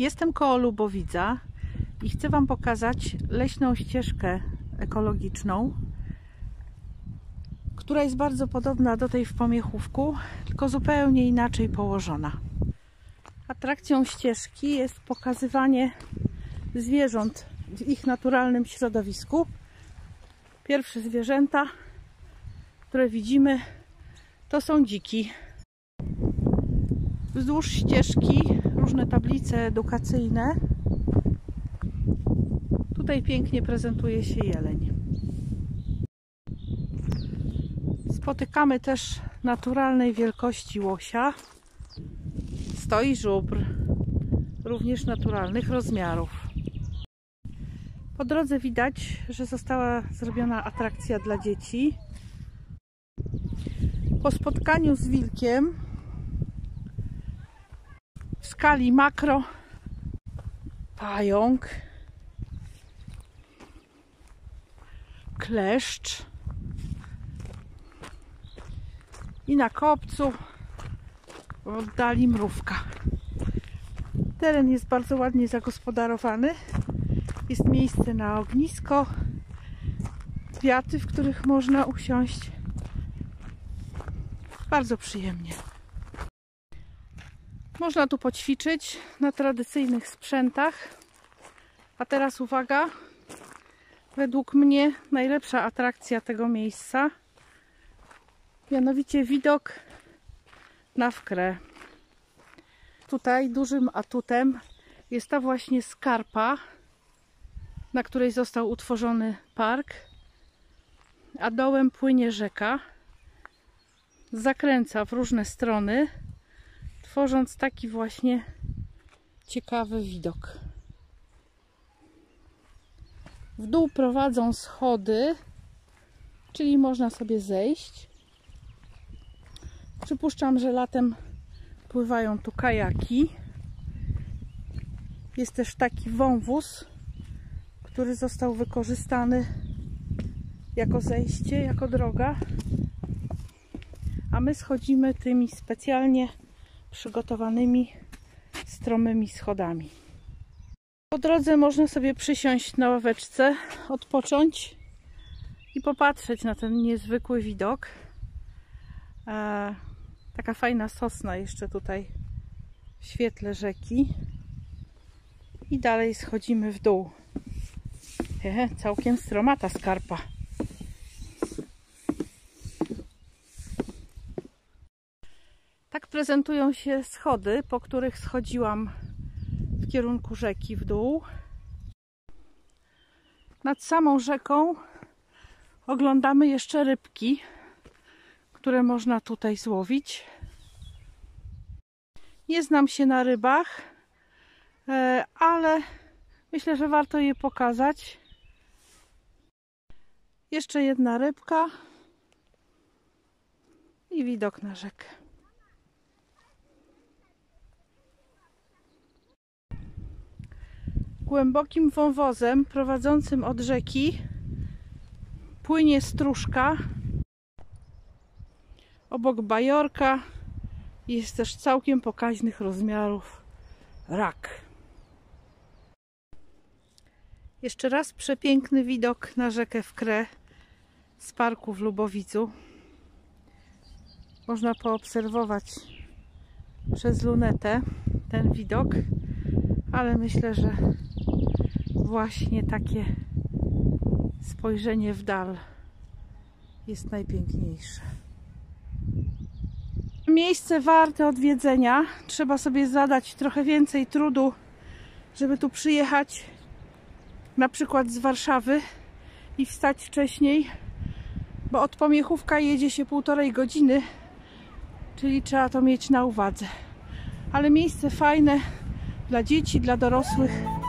Jestem koło Lubowidza i chcę Wam pokazać leśną ścieżkę ekologiczną, która jest bardzo podobna do tej w Pomiechówku, tylko zupełnie inaczej położona. Atrakcją ścieżki jest pokazywanie zwierząt w ich naturalnym środowisku. Pierwsze zwierzęta, które widzimy, to są dziki. Wzdłuż ścieżki różne tablice edukacyjne. Tutaj pięknie prezentuje się jeleń. Spotykamy też naturalnej wielkości łosia. Stoi żubr, również naturalnych rozmiarów. Po drodze widać, że została zrobiona atrakcja dla dzieci. Po spotkaniu z wilkiem w skali makro pająk, kleszcz i na kopcu w oddali mrówka. Teren jest bardzo ładnie zagospodarowany. Jest miejsce na ognisko, kwiaty, w których można usiąść. Bardzo przyjemnie. Można tu poćwiczyć na tradycyjnych sprzętach. A teraz uwaga, według mnie najlepsza atrakcja tego miejsca, mianowicie widok na wkrę. Tutaj dużym atutem jest ta właśnie skarpa, na której został utworzony park, a dołem płynie rzeka. Zakręca w różne strony tworząc taki właśnie ciekawy widok. W dół prowadzą schody, czyli można sobie zejść. Przypuszczam, że latem pływają tu kajaki. Jest też taki wąwóz, który został wykorzystany jako zejście, jako droga. A my schodzimy tymi specjalnie przygotowanymi stromymi schodami. Po drodze można sobie przysiąść na ławeczce, odpocząć i popatrzeć na ten niezwykły widok. E, taka fajna sosna jeszcze tutaj w świetle rzeki. I dalej schodzimy w dół. He, całkiem stromata skarpa. Tak prezentują się schody, po których schodziłam w kierunku rzeki w dół. Nad samą rzeką oglądamy jeszcze rybki, które można tutaj złowić. Nie znam się na rybach, e, ale myślę, że warto je pokazać. Jeszcze jedna rybka i widok na rzekę. Głębokim wąwozem prowadzącym od rzeki płynie stróżka. Obok bajorka jest też całkiem pokaźnych rozmiarów rak. Jeszcze raz przepiękny widok na rzekę Wkrę z parku w Lubowicu. Można poobserwować przez lunetę ten widok, ale myślę, że właśnie takie spojrzenie w dal jest najpiękniejsze. Miejsce warte odwiedzenia. Trzeba sobie zadać trochę więcej trudu, żeby tu przyjechać na przykład z Warszawy i wstać wcześniej, bo od Pomiechówka jedzie się półtorej godziny, czyli trzeba to mieć na uwadze. Ale miejsce fajne dla dzieci, dla dorosłych